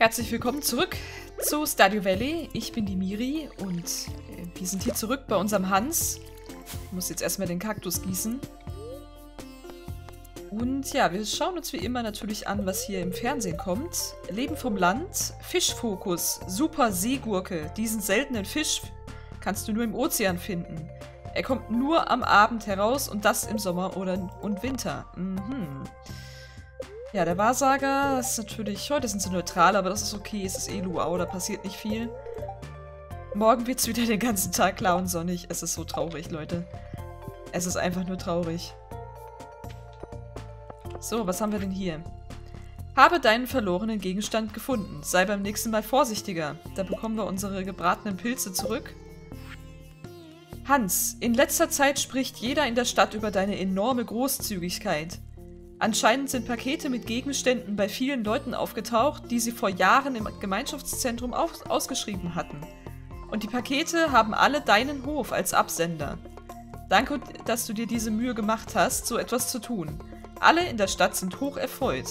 Herzlich willkommen zurück zu Stardew Valley. Ich bin die Miri und äh, wir sind hier zurück bei unserem Hans. Ich muss jetzt erstmal den Kaktus gießen. Und ja, wir schauen uns wie immer natürlich an, was hier im Fernsehen kommt. Leben vom Land, Fischfokus, Super Seegurke. Diesen seltenen Fisch kannst du nur im Ozean finden. Er kommt nur am Abend heraus und das im Sommer oder und Winter. Mhm. Ja, der Wahrsager, ist natürlich, heute sind sie neutral, aber das ist okay, es ist eh Luau, da passiert nicht viel. Morgen wird es wieder den ganzen Tag klar und sonnig. Es ist so traurig, Leute. Es ist einfach nur traurig. So, was haben wir denn hier? Habe deinen verlorenen Gegenstand gefunden. Sei beim nächsten Mal vorsichtiger. Da bekommen wir unsere gebratenen Pilze zurück. Hans, in letzter Zeit spricht jeder in der Stadt über deine enorme Großzügigkeit. Anscheinend sind Pakete mit Gegenständen bei vielen Leuten aufgetaucht, die sie vor Jahren im Gemeinschaftszentrum aus ausgeschrieben hatten. Und die Pakete haben alle deinen Hof als Absender. Danke, dass du dir diese Mühe gemacht hast, so etwas zu tun. Alle in der Stadt sind hoch erfreut.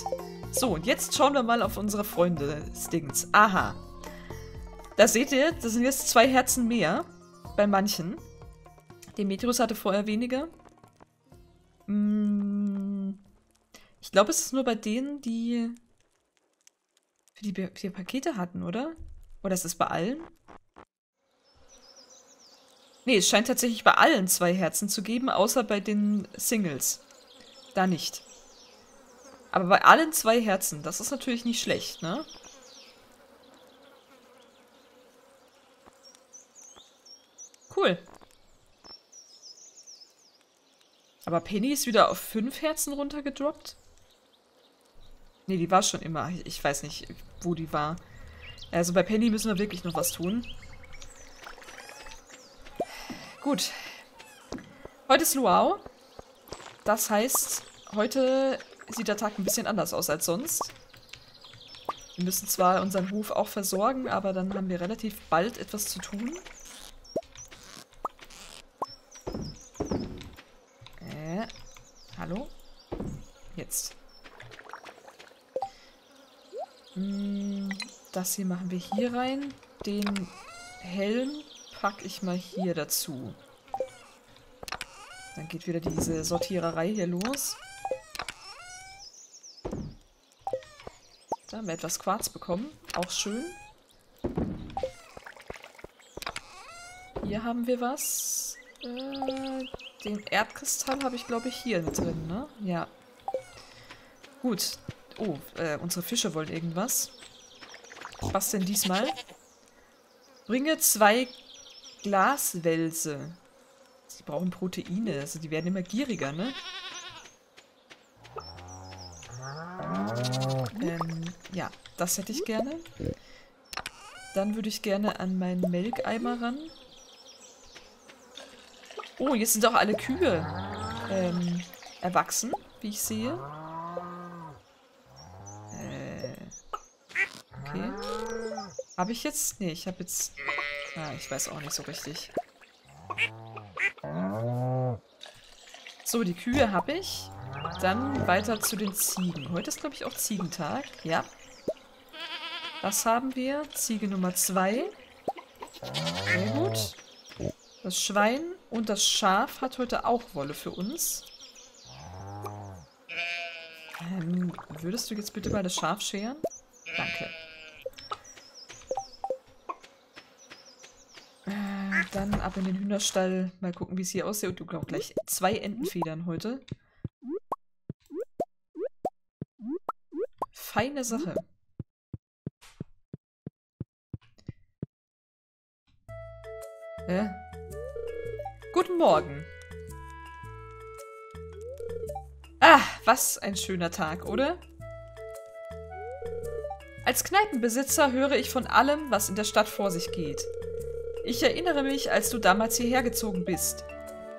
So, und jetzt schauen wir mal auf unsere Freunde Stings. Aha. Da seht ihr, da sind jetzt zwei Herzen mehr. Bei manchen. Demetrius hatte vorher weniger. Mm, ich glaube, es ist nur bei denen, die für die, für die Pakete hatten, oder? Oder ist es bei allen? Nee, es scheint tatsächlich bei allen zwei Herzen zu geben, außer bei den Singles. Da nicht. Aber bei allen zwei Herzen, das ist natürlich nicht schlecht, ne? Cool. Aber Penny ist wieder auf fünf Herzen runtergedroppt? Ne, die war schon immer. Ich weiß nicht, wo die war. Also bei Penny müssen wir wirklich noch was tun. Gut. Heute ist Luau. Das heißt, heute sieht der Tag ein bisschen anders aus als sonst. Wir müssen zwar unseren Hof auch versorgen, aber dann haben wir relativ bald etwas zu tun. Äh, hallo? Jetzt. Das hier machen wir hier rein. Den Helm packe ich mal hier dazu. Dann geht wieder diese Sortiererei hier los. Da haben wir etwas Quarz bekommen. Auch schön. Hier haben wir was. Äh, den Erdkristall habe ich, glaube ich, hier drin, ne? Ja. Gut. Oh, äh, unsere Fische wollen irgendwas. Was denn diesmal? Bringe zwei Glaswälse. Sie brauchen Proteine, also die werden immer gieriger, ne? Ähm, ja, das hätte ich gerne. Dann würde ich gerne an meinen Melkeimer ran. Oh, jetzt sind auch alle Kühe ähm, erwachsen, wie ich sehe. Okay. Habe ich jetzt? Nee, ich habe jetzt... Ah, ich weiß auch nicht so richtig. So, die Kühe habe ich. Dann weiter zu den Ziegen. Heute ist, glaube ich, auch Ziegentag. Ja. Was haben wir? Ziege Nummer 2. Sehr gut. Das Schwein und das Schaf hat heute auch Wolle für uns. Ähm, würdest du jetzt bitte mal das Schaf scheren? Danke. Dann ab in den Hühnerstall. Mal gucken, wie es hier aussieht. Und du glaubst gleich zwei Entenfedern heute. Feine Sache. Äh? Guten Morgen. Ah, was ein schöner Tag, oder? Als Kneipenbesitzer höre ich von allem, was in der Stadt vor sich geht. Ich erinnere mich, als du damals hierher gezogen bist.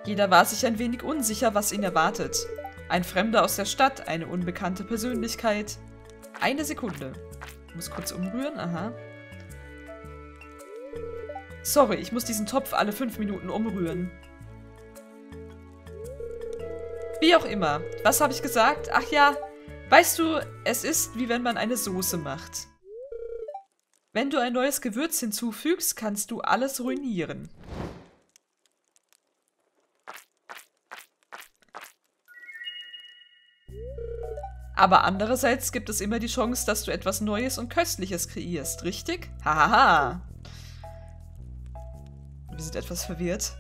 Jeder war sich ein wenig unsicher, was ihn erwartet. Ein Fremder aus der Stadt, eine unbekannte Persönlichkeit. Eine Sekunde. Ich muss kurz umrühren, aha. Sorry, ich muss diesen Topf alle fünf Minuten umrühren. Wie auch immer. Was habe ich gesagt? Ach ja, weißt du, es ist wie wenn man eine Soße macht. Wenn du ein neues Gewürz hinzufügst, kannst du alles ruinieren. Aber andererseits gibt es immer die Chance, dass du etwas Neues und Köstliches kreierst, richtig? Hahaha. Wir sind etwas verwirrt.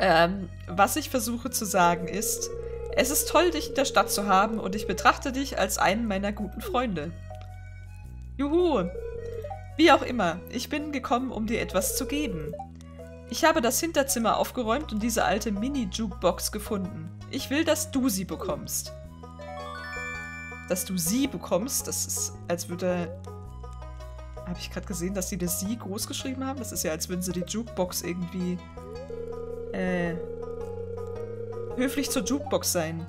Ähm, was ich versuche zu sagen ist, es ist toll, dich in der Stadt zu haben und ich betrachte dich als einen meiner guten Freunde. Juhu! Wie auch immer, ich bin gekommen, um dir etwas zu geben. Ich habe das Hinterzimmer aufgeräumt und diese alte Mini-Jukebox gefunden. Ich will, dass du sie bekommst dass du sie bekommst. Das ist, als würde... Habe ich gerade gesehen, dass sie das sie groß geschrieben haben? Das ist ja, als würden sie die Jukebox irgendwie... Äh... Höflich zur Jukebox sein.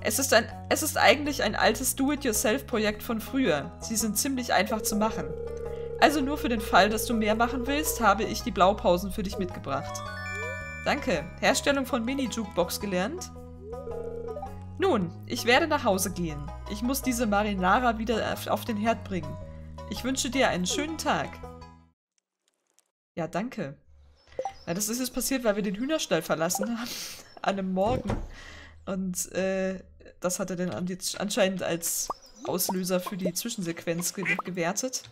Es ist, ein, es ist eigentlich ein altes Do-it-yourself-Projekt von früher. Sie sind ziemlich einfach zu machen. Also nur für den Fall, dass du mehr machen willst, habe ich die Blaupausen für dich mitgebracht. Danke. Herstellung von Mini-Jukebox gelernt? Nun, ich werde nach Hause gehen. Ich muss diese Marinara wieder auf den Herd bringen. Ich wünsche dir einen schönen Tag. Ja, danke. Ja, das ist jetzt passiert, weil wir den Hühnerstall verlassen haben. An einem Morgen. Und äh, das hat er dann anscheinend als Auslöser für die Zwischensequenz ge gewertet.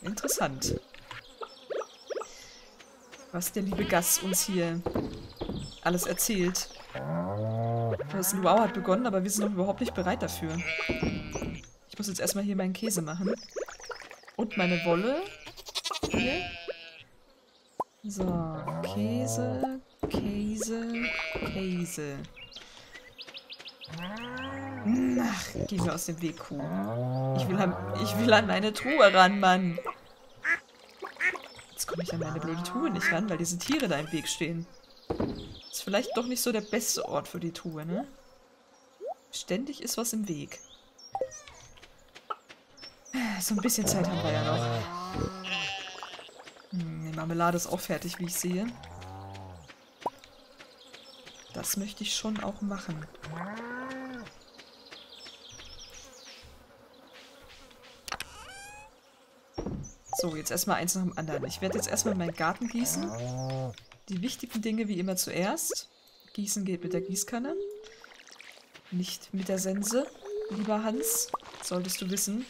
Interessant. Was der liebe Gas uns hier alles erzählt. Das Luau hat begonnen, aber wir sind noch überhaupt nicht bereit dafür. Ich muss jetzt erstmal hier meinen Käse machen. Und meine Wolle. Hier. So, Käse, Käse, Käse. Ach, geh mir aus dem Weg, Kuh. Ich will, an, ich will an meine Truhe ran, Mann. Jetzt komme ich an meine blöde Truhe nicht ran, weil diese Tiere da im Weg stehen. Ist vielleicht doch nicht so der beste Ort für die Truhe, ne? Ständig ist was im Weg. So ein bisschen Zeit haben wir ja noch. Hm, die Marmelade ist auch fertig, wie ich sehe. Das möchte ich schon auch machen. So, jetzt erstmal eins nach dem anderen. Ich werde jetzt erstmal meinen Garten gießen. Die wichtigen Dinge wie immer zuerst. Gießen geht mit der Gießkanne. Nicht mit der Sense, lieber Hans. Solltest du wissen.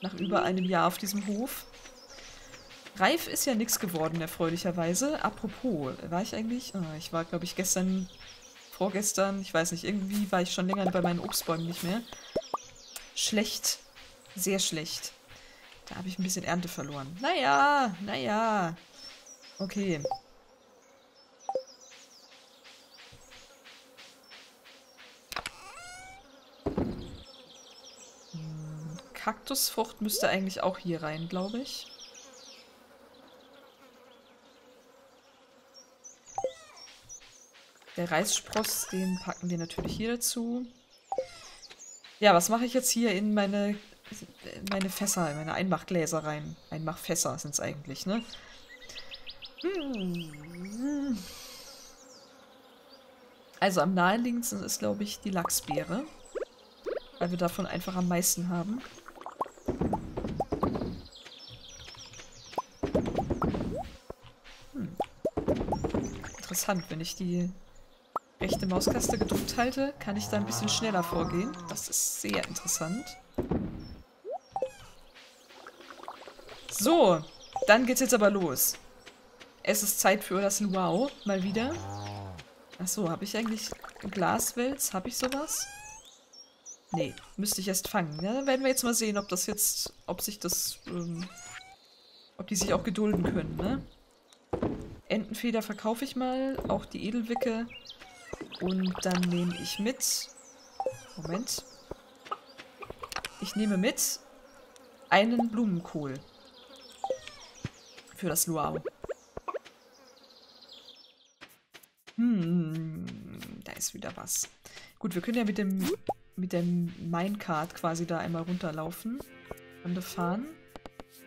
Nach über einem Jahr auf diesem Hof. Reif ist ja nichts geworden, erfreulicherweise. Apropos, war ich eigentlich... Oh, ich war, glaube ich, gestern, vorgestern, ich weiß nicht, irgendwie war ich schon länger bei meinen Obstbäumen nicht mehr. Schlecht. Sehr schlecht. Da habe ich ein bisschen Ernte verloren. Naja, naja. Okay. Kaktusfrucht müsste eigentlich auch hier rein, glaube ich. Der Reisspross, den packen wir natürlich hier dazu. Ja, was mache ich jetzt hier in meine, meine Fässer, in meine Einmachgläser rein? Einmachfässer sind es eigentlich, ne? Also am naheliegendsten ist, glaube ich, die Lachsbeere. Weil wir davon einfach am meisten haben. interessant. Wenn ich die rechte Maustaste gedrückt halte, kann ich da ein bisschen schneller vorgehen. Das ist sehr interessant. So, dann geht's jetzt aber los. Es ist Zeit für das Luau, mal wieder. Achso, habe ich eigentlich Glaswels? Habe ich sowas? Nee, müsste ich erst fangen. Ja, dann werden wir jetzt mal sehen, ob das jetzt, ob sich das, ähm, ob die sich auch gedulden können, ne? Entenfeder verkaufe ich mal, auch die Edelwicke. Und dann nehme ich mit... Moment. Ich nehme mit einen Blumenkohl. Für das Luau. Hm, da ist wieder was. Gut, wir können ja mit dem mit dem Minecart quasi da einmal runterlaufen. Und fahren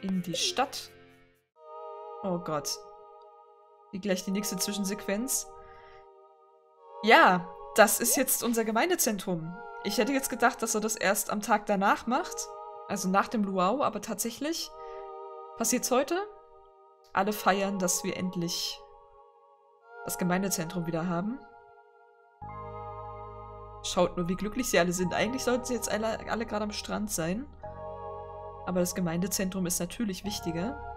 in die Stadt. Oh Gott, wie gleich die nächste Zwischensequenz. Ja, das ist jetzt unser Gemeindezentrum. Ich hätte jetzt gedacht, dass er das erst am Tag danach macht. Also nach dem Luau, aber tatsächlich passiert's heute. Alle feiern, dass wir endlich das Gemeindezentrum wieder haben. Schaut nur, wie glücklich sie alle sind. Eigentlich sollten sie jetzt alle, alle gerade am Strand sein. Aber das Gemeindezentrum ist natürlich wichtiger.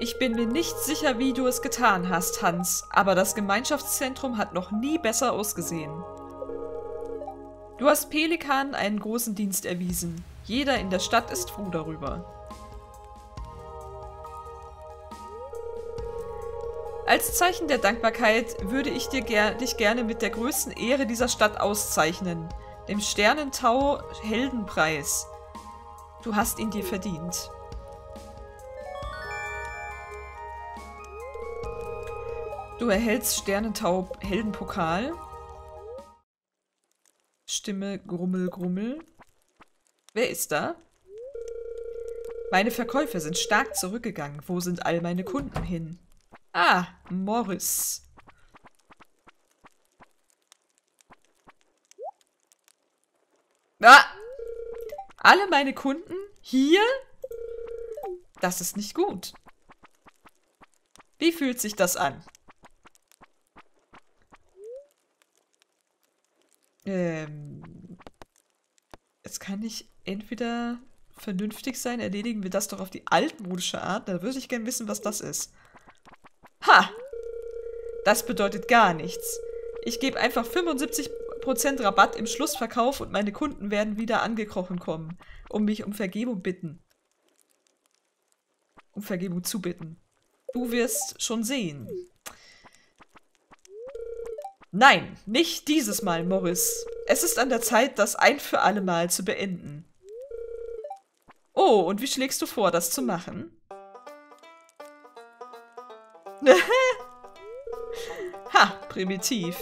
Ich bin mir nicht sicher, wie du es getan hast, Hans, aber das Gemeinschaftszentrum hat noch nie besser ausgesehen. Du hast Pelikan einen großen Dienst erwiesen. Jeder in der Stadt ist froh darüber. Als Zeichen der Dankbarkeit würde ich dir ger dich gerne mit der größten Ehre dieser Stadt auszeichnen, dem Sternentau Heldenpreis. Du hast ihn dir verdient. Du erhältst Sternentaub Heldenpokal. Stimme Grummel Grummel. Wer ist da? Meine Verkäufe sind stark zurückgegangen. Wo sind all meine Kunden hin? Ah, Morris. Ah! Alle meine Kunden hier? Das ist nicht gut. Wie fühlt sich das an? Kann nicht entweder vernünftig sein, erledigen wir das doch auf die altmodische Art. Da würde ich gerne wissen, was das ist. Ha! Das bedeutet gar nichts. Ich gebe einfach 75% Rabatt im Schlussverkauf und meine Kunden werden wieder angekrochen kommen, um mich um Vergebung bitten. Um Vergebung zu bitten. Du wirst schon sehen. Nein, nicht dieses Mal, Morris. Es ist an der Zeit, das ein für alle Mal zu beenden. Oh, und wie schlägst du vor, das zu machen? ha, primitiv.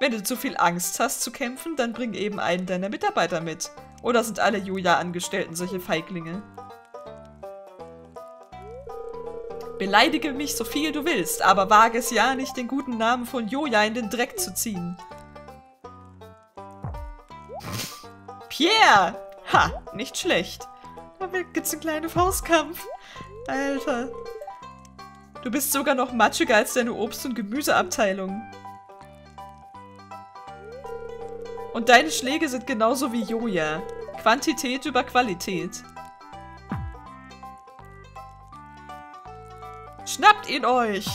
Wenn du zu viel Angst hast zu kämpfen, dann bring eben einen deiner Mitarbeiter mit. Oder sind alle Julia-Angestellten solche Feiglinge? Beleidige mich so viel du willst, aber wage es ja nicht, den guten Namen von Joja in den Dreck zu ziehen. Pierre! Ha, nicht schlecht. Da gibt's einen kleinen Faustkampf. Alter. Du bist sogar noch matschiger als deine Obst- und Gemüseabteilung. Und deine Schläge sind genauso wie Joja. Quantität über Qualität. Schnappt ihn euch!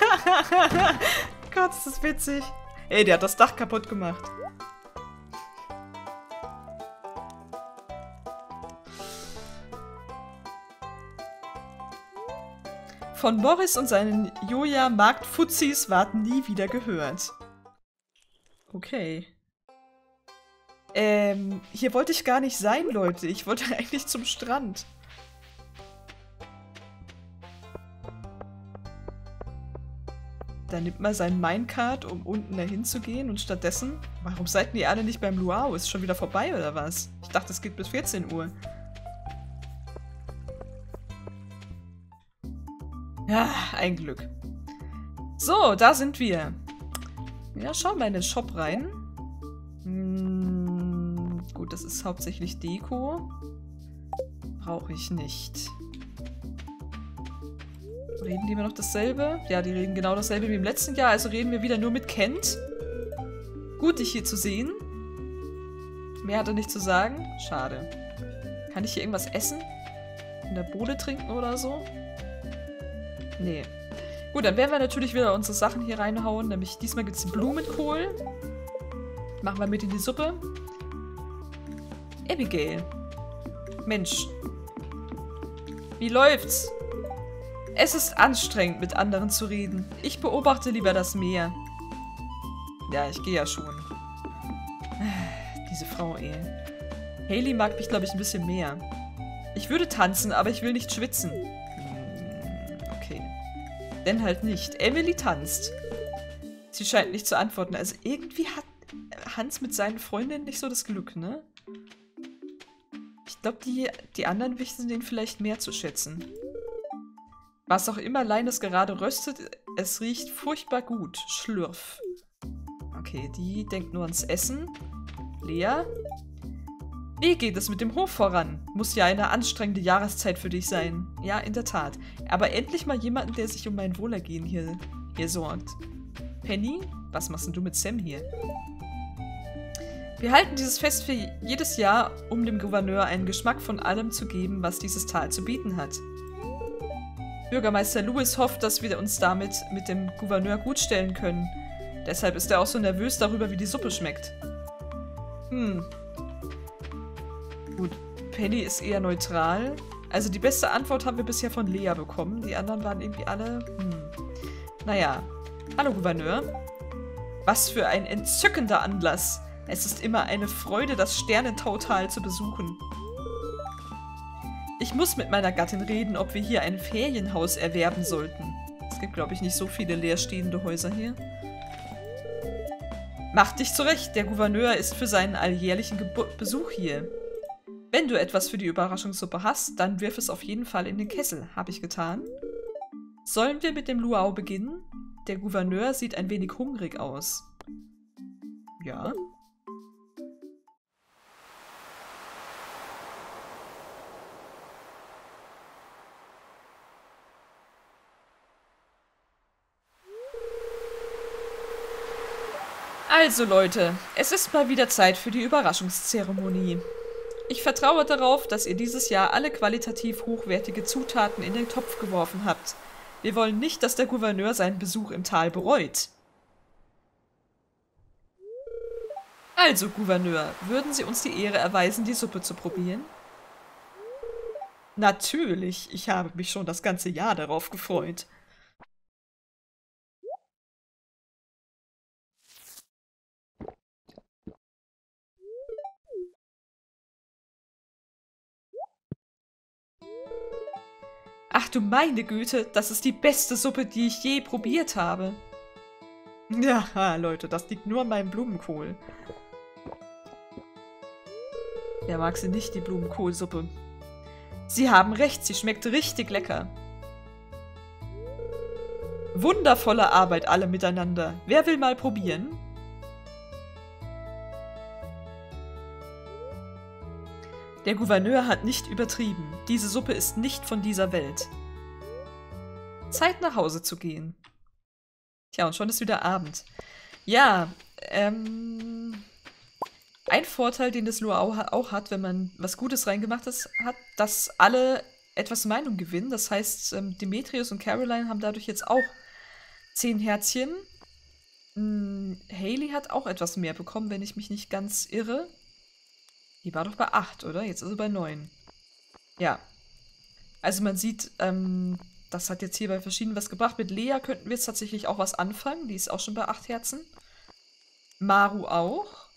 Gott, ist das witzig. Ey, der hat das Dach kaputt gemacht. Von Morris und seinen Joja-Markt-Fuzis warten nie wieder gehört. Okay. Ähm, hier wollte ich gar nicht sein, Leute. Ich wollte eigentlich zum Strand. Da nimmt man sein Minecart, um unten dahin zu gehen und stattdessen... Warum seid ihr alle nicht beim Luau? Ist schon wieder vorbei oder was? Ich dachte, es geht bis 14 Uhr. Ja, ein Glück. So, da sind wir. Ja, schauen wir in den Shop rein. Gut, das ist hauptsächlich Deko. Brauche ich nicht. Reden die immer noch dasselbe? Ja, die reden genau dasselbe wie im letzten Jahr. Also reden wir wieder nur mit Kent. Gut, dich hier zu sehen. Mehr hat er nicht zu sagen. Schade. Kann ich hier irgendwas essen? In der Bode trinken oder so? Nee. Gut, dann werden wir natürlich wieder unsere Sachen hier reinhauen. Nämlich diesmal gibt es Blumenkohl. Machen wir mit in die Suppe. Abigail. Mensch. Wie läuft's? Es ist anstrengend, mit anderen zu reden. Ich beobachte lieber das Meer. Ja, ich gehe ja schon. Diese Frau, eh. Haley mag mich, glaube ich, ein bisschen mehr. Ich würde tanzen, aber ich will nicht schwitzen. Hm, okay. Denn halt nicht. Emily tanzt. Sie scheint nicht zu antworten. Also irgendwie hat Hans mit seinen Freundinnen nicht so das Glück, ne? Ich glaube, die, die anderen wissen den vielleicht mehr zu schätzen. Was auch immer Leines gerade röstet, es riecht furchtbar gut. Schlürf. Okay, die denkt nur ans Essen. Lea? Wie geht es mit dem Hof voran? Muss ja eine anstrengende Jahreszeit für dich sein. Ja, in der Tat. Aber endlich mal jemanden, der sich um mein Wohlergehen hier, hier sorgt. Penny? Was machst denn du mit Sam hier? Wir halten dieses Fest für jedes Jahr, um dem Gouverneur einen Geschmack von allem zu geben, was dieses Tal zu bieten hat. Bürgermeister Lewis hofft, dass wir uns damit mit dem Gouverneur gutstellen können. Deshalb ist er auch so nervös darüber, wie die Suppe schmeckt. Hm. Gut, Penny ist eher neutral. Also die beste Antwort haben wir bisher von Lea bekommen. Die anderen waren irgendwie alle... Hm. Naja. Hallo, Gouverneur. Was für ein entzückender Anlass. Es ist immer eine Freude, das Sternentautal zu besuchen. Ich muss mit meiner Gattin reden, ob wir hier ein Ferienhaus erwerben sollten. Es gibt, glaube ich, nicht so viele leerstehende Häuser hier. Mach dich zurecht, der Gouverneur ist für seinen alljährlichen Ge Besuch hier. Wenn du etwas für die Überraschungssuppe hast, dann wirf es auf jeden Fall in den Kessel. Habe ich getan. Sollen wir mit dem Luau beginnen? Der Gouverneur sieht ein wenig hungrig aus. Ja. Also Leute, es ist mal wieder Zeit für die Überraschungszeremonie. Ich vertraue darauf, dass ihr dieses Jahr alle qualitativ hochwertige Zutaten in den Topf geworfen habt. Wir wollen nicht, dass der Gouverneur seinen Besuch im Tal bereut. Also, Gouverneur, würden Sie uns die Ehre erweisen, die Suppe zu probieren? Natürlich, ich habe mich schon das ganze Jahr darauf gefreut. Ach du meine Güte, das ist die beste Suppe, die ich je probiert habe. Ja, Leute, das liegt nur an meinem Blumenkohl. Wer mag sie nicht, die Blumenkohlsuppe? Sie haben recht, sie schmeckt richtig lecker. Wundervolle Arbeit alle miteinander. Wer will mal probieren? Der Gouverneur hat nicht übertrieben. Diese Suppe ist nicht von dieser Welt. Zeit nach Hause zu gehen. Tja, und schon ist wieder Abend. Ja, ähm... Ein Vorteil, den das Luau auch hat, wenn man was Gutes reingemacht hat, dass alle etwas Meinung gewinnen. Das heißt, ähm, Demetrius und Caroline haben dadurch jetzt auch zehn Herzchen. Hm, Haley hat auch etwas mehr bekommen, wenn ich mich nicht ganz irre. Die war doch bei 8, oder? Jetzt ist sie bei 9. Ja. Also man sieht, ähm, das hat jetzt hier bei verschiedenen was gebracht. Mit Lea könnten wir jetzt tatsächlich auch was anfangen. Die ist auch schon bei 8 Herzen. Maru auch.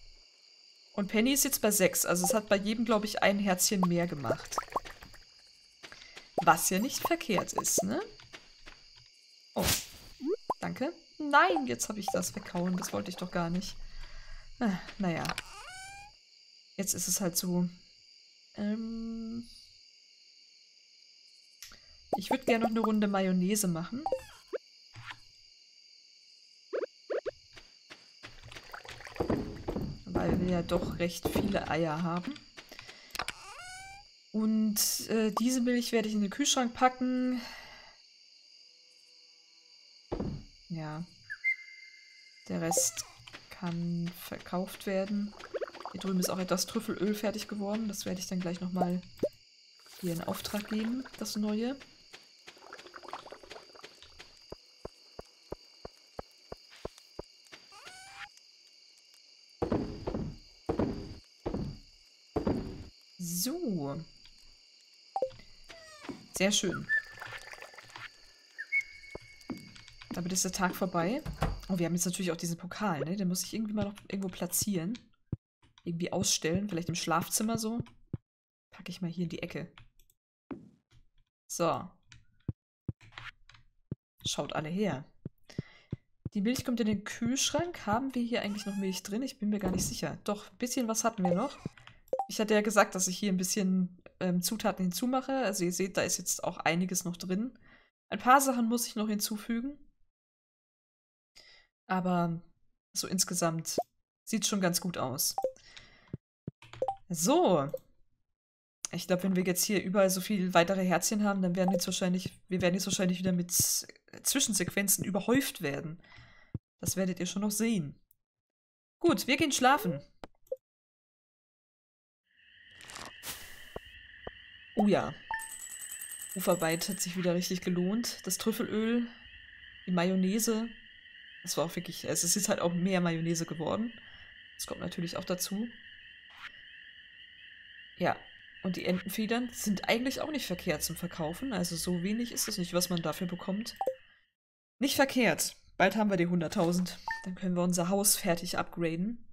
Und Penny ist jetzt bei 6. Also es hat bei jedem, glaube ich, ein Herzchen mehr gemacht. Was ja nicht verkehrt ist, ne? Oh. Danke. Nein, jetzt habe ich das weghauen. Das wollte ich doch gar nicht. Ah, naja. Jetzt ist es halt so. Ähm ich würde gerne noch eine Runde Mayonnaise machen. Weil wir ja doch recht viele Eier haben. Und äh, diese Milch werde ich in den Kühlschrank packen. Ja. Der Rest kann verkauft werden. Hier drüben ist auch etwas Trüffelöl fertig geworden. Das werde ich dann gleich nochmal hier in Auftrag geben, das neue. So. Sehr schön. Damit ist der Tag vorbei. Oh, wir haben jetzt natürlich auch diesen Pokal, ne? Den muss ich irgendwie mal noch irgendwo platzieren irgendwie ausstellen. Vielleicht im Schlafzimmer so. Packe ich mal hier in die Ecke. So. Schaut alle her. Die Milch kommt in den Kühlschrank. Haben wir hier eigentlich noch Milch drin? Ich bin mir gar nicht sicher. Doch, ein bisschen was hatten wir noch. Ich hatte ja gesagt, dass ich hier ein bisschen ähm, Zutaten hinzumache. Also ihr seht, da ist jetzt auch einiges noch drin. Ein paar Sachen muss ich noch hinzufügen. Aber so insgesamt sieht schon ganz gut aus. So. Ich glaube, wenn wir jetzt hier überall so viele weitere Herzchen haben, dann werden jetzt wahrscheinlich, wir werden jetzt wahrscheinlich wieder mit Zwischensequenzen überhäuft werden. Das werdet ihr schon noch sehen. Gut, wir gehen schlafen. Oh ja. Uferweit hat sich wieder richtig gelohnt. Das Trüffelöl, die Mayonnaise. Das war auch wirklich, es ist jetzt halt auch mehr Mayonnaise geworden. Das kommt natürlich auch dazu. Ja, und die Entenfedern sind eigentlich auch nicht verkehrt zum Verkaufen. Also so wenig ist es nicht, was man dafür bekommt. Nicht verkehrt. Bald haben wir die 100.000. Dann können wir unser Haus fertig upgraden.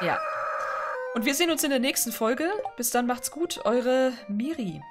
Ja. Und wir sehen uns in der nächsten Folge. Bis dann macht's gut, eure Miri.